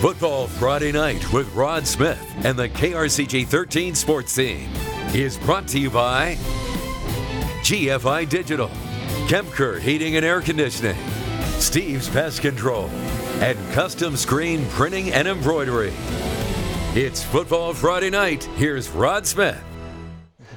Football Friday night with Rod Smith and the KRCG 13 sports team is brought to you by GFI Digital, Kempker Heating and Air Conditioning, Steve's Pest Control, and Custom Screen Printing and Embroidery. It's Football Friday night. Here's Rod Smith.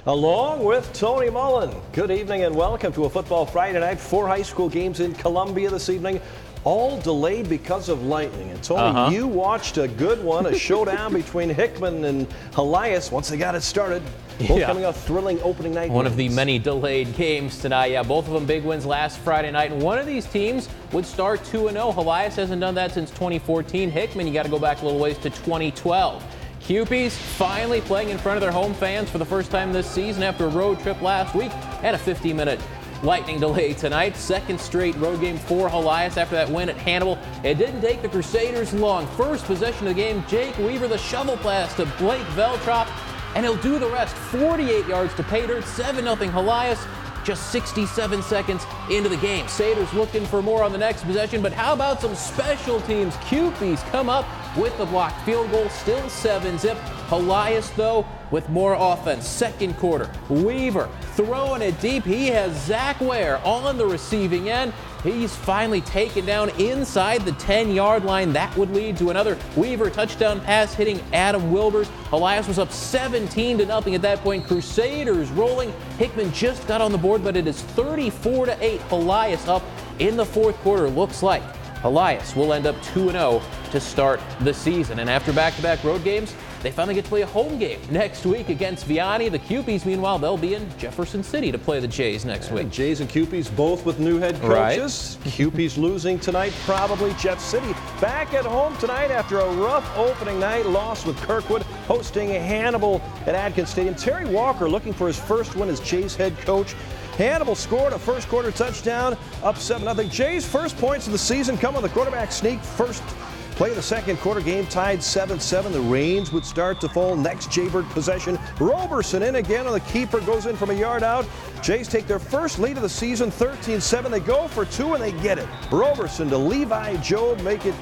Along with Tony Mullen. Good evening and welcome to a Football Friday night. Four high school games in Columbia this evening all delayed because of lightning. And Tony, uh-huh. you watched a good one, a showdown between Hickman and Helias once they got it started. Both yeah. coming off thrilling opening night. One wins. of the many delayed games tonight. Yeah, both of them big wins last Friday night. And one of these teams would start 2 0. Helias hasn't done that since 2014. Hickman, you got to go back a little ways to 2012. Kewpies finally playing in front of their home fans for the first time this season after a road trip last week and a 50 minute lightning delay tonight. Second straight road game for Helias after that win at Hannibal. It didn't take the Crusaders long. First possession of the game, Jake Weaver, the shovel pass to Blake Veltrop, and he'll do the rest. 48 yards to Pater, 7 0 Helias just 67 seconds into the game. Saders looking for more on the next possession, but how about some special teams? Kewpies come up with the blocked field goal, still 7 zip. Helias, though, with more offense. Second quarter, Weaver throwing it deep. He has Zach Ware on the receiving end. He's finally taken down inside the 10 yard line. That would lead to another Weaver touchdown pass hitting Adam Wilbers. Helias was up 17 to nothing at that point. Crusaders rolling. Hickman just got on the board, but it is 34 to 8. Helias up in the fourth quarter. Looks like Helias will end up 2 0 to start the season. And after back to back road games, they finally get to play a home game next week against Vianney. The Kewpies, meanwhile, they'll be in Jefferson City to play the Jays next week. Jays and Kewpies both with new head coaches. Right. Losing tonight, probably Jeff City back at home tonight after a rough opening night loss with Kirkwood hosting Hannibal at Adkins Stadium. Terry Walker looking for his first win as Jays head coach. Hannibal scored a first quarter touchdown, up 7 0. Jays' first points of the season come on the quarterback sneak. First Play the second quarter game tied 7-7. The rains would start to fall. Next Jaybird possession. Roberson in again on the keeper. Goes in from a yard out. Jays take their first lead of the season, 13-7. They go for two and they get it. Roberson to Levi Job make it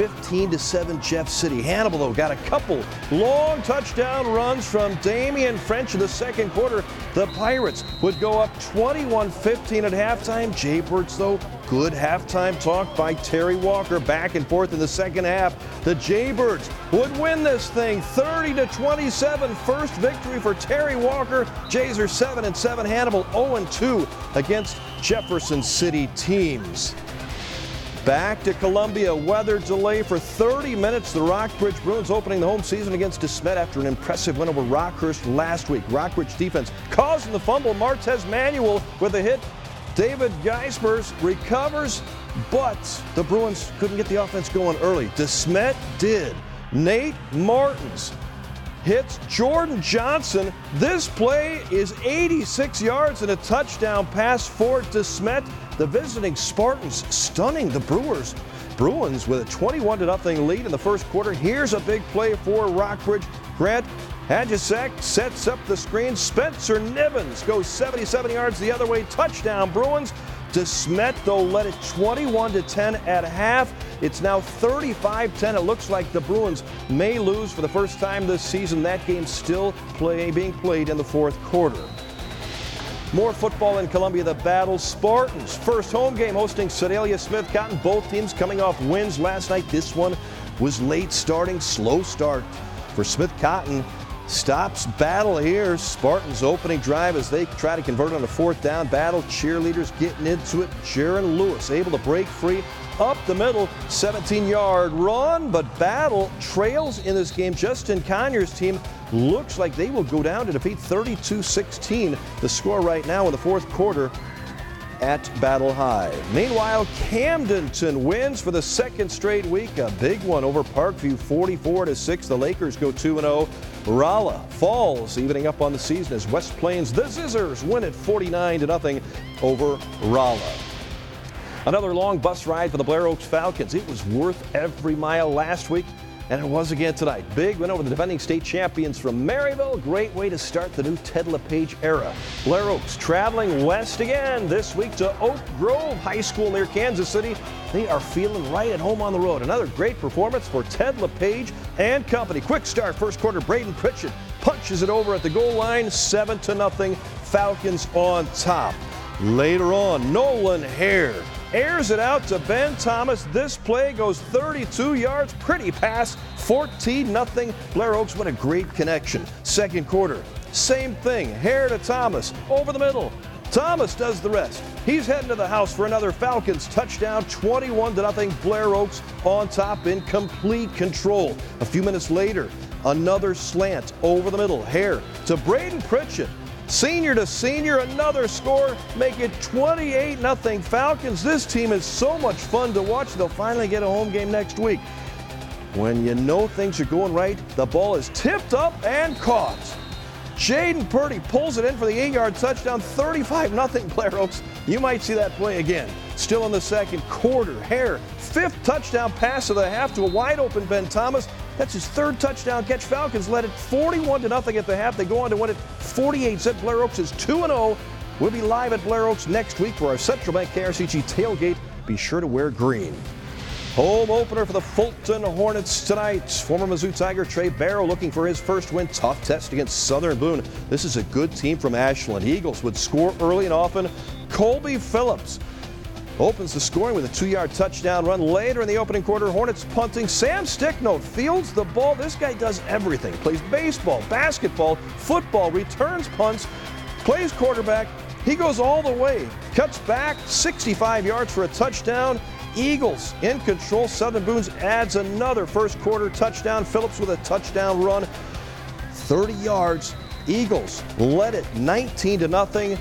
15 to 7 Jeff City. Hannibal though got a couple long touchdown runs from Damian French in the second quarter. The Pirates would go up 21-15 at halftime. Jaybirds though good halftime talk by Terry Walker back and forth in the second half. The Jaybirds would win this thing 30 to 27. First victory for Terry Walker. Jays are 7 and 7. Hannibal 0 and 2 against Jefferson City teams. Back to Columbia. Weather delay for 30 minutes. The Rockbridge Bruins opening the home season against DeSmet after an impressive win over Rockhurst last week. Rockbridge defense causing the fumble. Martez Manuel with a hit. David Geismers recovers, but the Bruins couldn't get the offense going early. DeSmet did. Nate Martins hits Jordan Johnson. This play is 86 yards and a touchdown pass for DeSmet. The visiting Spartans stunning the Brewers. Bruins with a 21 0 lead in the first quarter. Here's a big play for Rockbridge. Grant Hadjasek sets up the screen. Spencer Nivens goes 77 yards the other way. Touchdown Bruins. DeSmet, though, led it 21 to 10 at half. It's now 35 10. It looks like the Bruins may lose for the first time this season. That game still play, being played in the fourth quarter. More football in Columbia. The Battle Spartans. First home game hosting Sedalia Smith Cotton. Both teams coming off wins last night. This one was late starting, slow start for Smith Cotton. Stops battle here. Spartans opening drive as they try to convert on a fourth down. Battle cheerleaders getting into it. Jaron Lewis able to break free up the middle, 17 yard run, but Battle trails in this game. Justin Conyers' team looks like they will go down to defeat 32 16. The score right now in the fourth quarter at Battle High. Meanwhile, Camdenton wins for the second straight week. A big one over Parkview, 44 to 6. The Lakers go 2 0. Rolla falls, evening up on the season as West Plains, the Zizzers, win it 49 to nothing over Rolla. Another long bus ride for the Blair Oaks Falcons. It was worth every mile last week. And it was again tonight. Big win over the defending state champions from Maryville. Great way to start the new Ted LePage era. Blair Oaks traveling west again this week to Oak Grove High School near Kansas City. They are feeling right at home on the road. Another great performance for Ted LePage and company. Quick start first quarter. Braden Pritchett punches it over at the goal line. Seven to nothing. Falcons on top. Later on, Nolan Hare airs it out to Ben Thomas. This play goes 32 yards, pretty pass, 14 nothing. Blair Oaks, what a great connection. Second quarter, same thing. Hair to Thomas, over the middle. Thomas does the rest. He's heading to the house for another Falcons touchdown, 21 to nothing. Blair Oaks on top in complete control. A few minutes later, another slant over the middle. Hair to Braden Pritchett. Senior to senior, another score, make it 28 0 Falcons. This team is so much fun to watch. They'll finally get a home game next week. When you know things are going right, the ball is tipped up and caught. Jaden Purdy pulls it in for the eight-yard touchdown, 35 0 Blair Oaks. You might see that play again. Still in the second quarter, Hare, fifth touchdown pass of the half to a wide open Ben Thomas. That's his third touchdown catch. Falcons led it 41 to nothing at the half. They go on to win it 48 zip. Blair Oaks is 2 0. We'll be live at Blair Oaks next week for our Central Bank KRCG tailgate. Be sure to wear green. Home opener for the Fulton Hornets tonight. Former Mizzou Tiger Trey Barrow looking for his first win. Tough test against Southern Boone. This is a good team from Ashland. Eagles would score early and often. Colby Phillips opens the scoring with a two-yard touchdown run. Later in the opening quarter, Hornets punting. Sam Sticknote fields the ball. This guy does everything. Plays baseball, basketball, football, returns punts, plays quarterback. He goes all the way, cuts back 65 yards for a touchdown. Eagles in control. Southern Boone's adds another first quarter touchdown. Phillips with a touchdown run. 30 yards. Eagles led it 19 to nothing.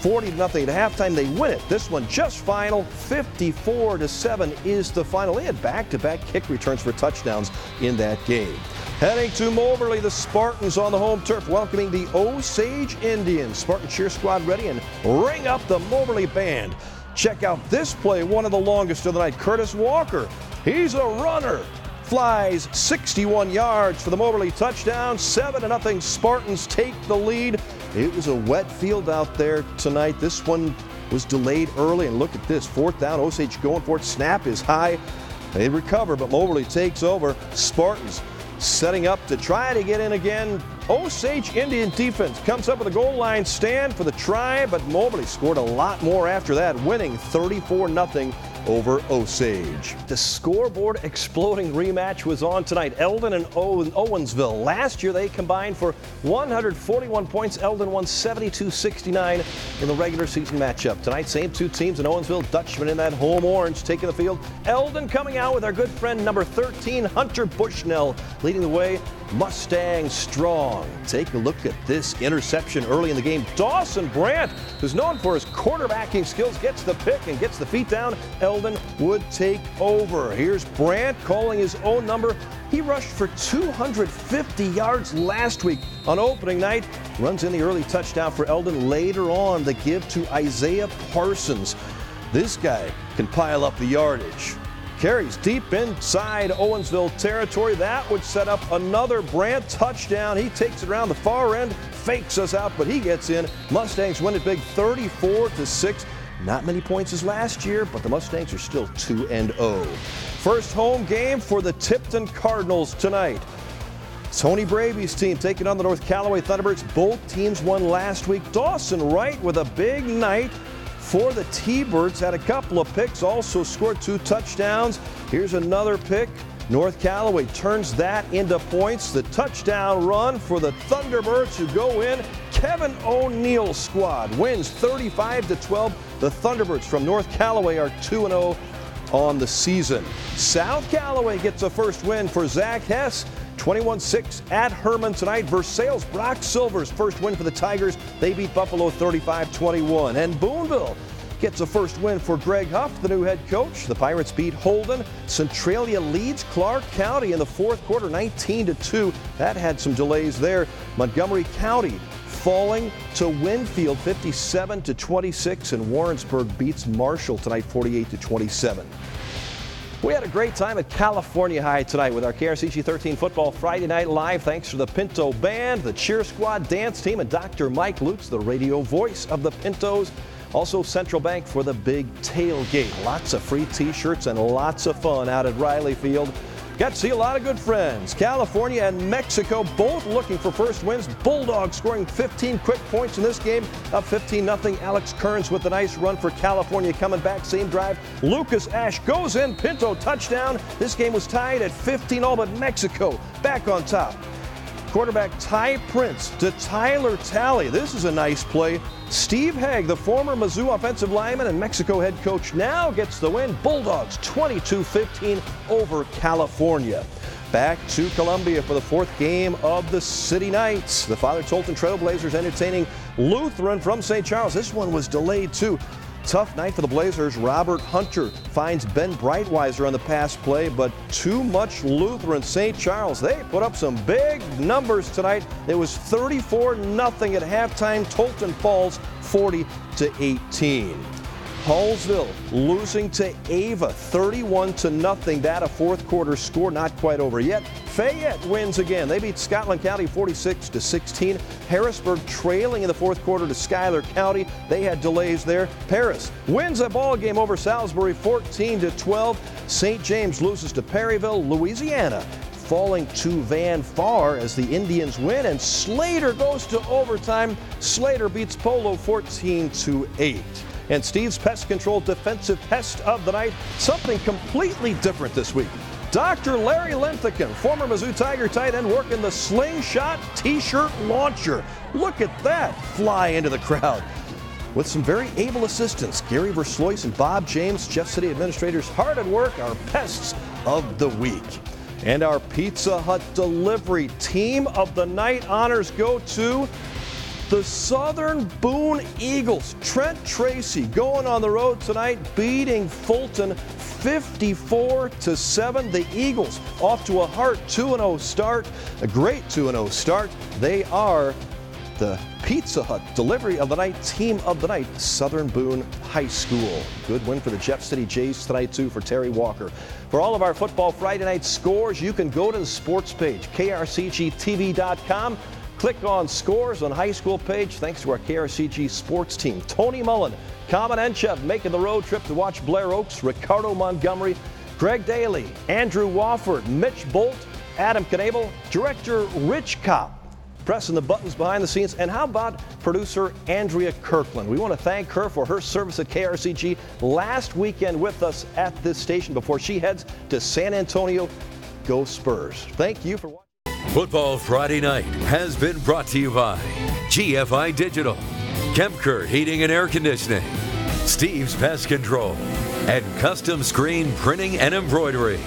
40 0 at halftime. They win it. This one just final. 54 to 7 is the final. They had back-to-back kick returns for touchdowns in that game. Heading to Moberly, the Spartans on the home turf welcoming the Osage Indians. Spartan cheer squad ready and ring up the Moberly band. Check out this play, one of the longest of the night. Curtis Walker. He's a runner flies 61 yards for the Moberly touchdown. 7 0 Spartans take the lead. It was a wet field out there tonight. This one was delayed early, and look at this. Fourth down, Osage going for it. Snap is high. They recover, but Moberly takes over. Spartans setting up to try to get in again. Osage Indian defense comes up with a goal line stand for the try, but Moberly scored a lot more after that, winning 34 0 over Osage. The scoreboard exploding rematch was on tonight. Eldon and Owensville. Last year they combined for 141 points. Eldon won 72-69 in the regular season matchup. Tonight, same two teams in Owensville. Dutchman in that home orange taking the field. Eldon coming out with our good friend number 13, Hunter Bushnell, leading the way. Mustang strong. Take a look at this interception early in the game. Dawson Brandt, who's known for his quarterbacking skills, gets the pick and gets the feet down. Eldon would take over. Here's Brandt calling his own number. He rushed for 250 yards last week on opening night. Runs in the early touchdown for Eldon. Later on, the give to Isaiah Parsons. This guy can pile up the yardage. Carries deep inside Owensville territory. That would set up another Brandt touchdown. He takes it around the far end, fakes us out, but he gets in. Mustangs win it big 34 to 6. Not many points as last year, but the Mustangs are still 2 and 0. First home game for the Tipton Cardinals tonight. Tony Braby's team taking on the North Callaway Thunderbirds. Both teams won last week. Dawson Wright with a big night for the T-Birds. Had a couple of picks, also scored two touchdowns. Here's another pick. North Callaway turns that into points. The touchdown run for the Thunderbirds who go in. Kevin O'Neill's squad wins 35 to 12. The Thunderbirds from North Callaway are 2 0 on the season. South Callaway gets a first win for Zach Hess. 21-6 at Hermann tonight. Versailles Brock Silver's first win for the Tigers. They beat Buffalo 35-21. And Boonville gets a first win for Greg Huff, the new head coach. The Pirates beat Holden. Centralia leads Clark County in the fourth quarter 19 to 2. That had some delays there. Montgomery County falling to Winfield 57 to 26 and Warrensburg beats Marshall tonight 48 to 27. We had a great time at California High tonight with our KRCG 13 Football Friday Night Live. Thanks to the Pinto Band, the Cheer Squad dance team, and Dr. Mike Lutz, the radio voice of the Pintos. Also, Central Bank for the big tailgate. Lots of free t shirts and lots of fun out at Riley Field. Got to see a lot of good friends. California and Mexico both looking for first wins. Bulldogs scoring 15 quick points in this game, up 15 0. Alex Kearns with a nice run for California coming back, same drive. Lucas Ash goes in, Pinto touchdown. This game was tied at 15 all, but Mexico back on top. Quarterback Ty Prince to Tyler Talley. This is a nice play. Steve Haig, the former Mizzou offensive lineman and Mexico head coach, now gets the win. Bulldogs 22 15 over California. Back to Columbia for the fourth game of the City Knights. The Father Tolton Trailblazers entertaining Lutheran from St. Charles. This one was delayed too. Tough night for the Blazers. Robert Hunter finds Ben Breitweiser on the pass play, but too much Lutheran St. Charles. They put up some big numbers tonight. It was 34 0 at halftime. Tolton falls 40 to 18. Hallsville losing to Ava 31 to nothing. That a fourth quarter score not quite over yet. Fayette wins again. They beat Scotland County 46 to 16. Harrisburg trailing in the fourth quarter to Schuyler County. They had delays there. Paris wins a ball game over Salisbury 14 to 12. St. James loses to Perryville, Louisiana falling to Van Far as the Indians win, and Slater goes to overtime. Slater beats Polo 14 to 8 and Steve's Pest Control Defensive Pest of the Night. Something completely different this week. Dr. Larry Linthacum, former Mizzou Tiger tight end, working the slingshot t-shirt launcher. Look at that fly into the crowd. With some very able assistants, Gary Verslois and Bob James, Jeff City administrators hard at work, our pests of the week. And our Pizza Hut delivery team of the night honors go to the Southern Boone Eagles. Trent Tracy going on the road tonight, beating Fulton 54 to 7. The Eagles off to a Hart 2 0 start, a great 2 0 start. They are the Pizza Hut delivery of the night, team of the night, Southern Boone High School. Good win for the Jeff City Jays tonight, too, for Terry Walker. For all of our football Friday night scores, you can go to the sports page, krcgtv.com. Click on scores on high school page thanks to our KRCG sports team. Tony Mullen, Common Enchev making the road trip to watch Blair Oaks, Ricardo Montgomery, Greg Daly, Andrew Wofford, Mitch Bolt, Adam Knabel, director Rich Kopp pressing the buttons behind the scenes. And how about producer Andrea Kirkland? We want to thank her for her service at KRCG last weekend with us at this station before she heads to San Antonio. Go Spurs. Thank you for watching. Football Friday Night has been brought to you by GFI Digital, Kempker Heating and Air Conditioning, Steve's Pest Control, and Custom Screen Printing and Embroidery.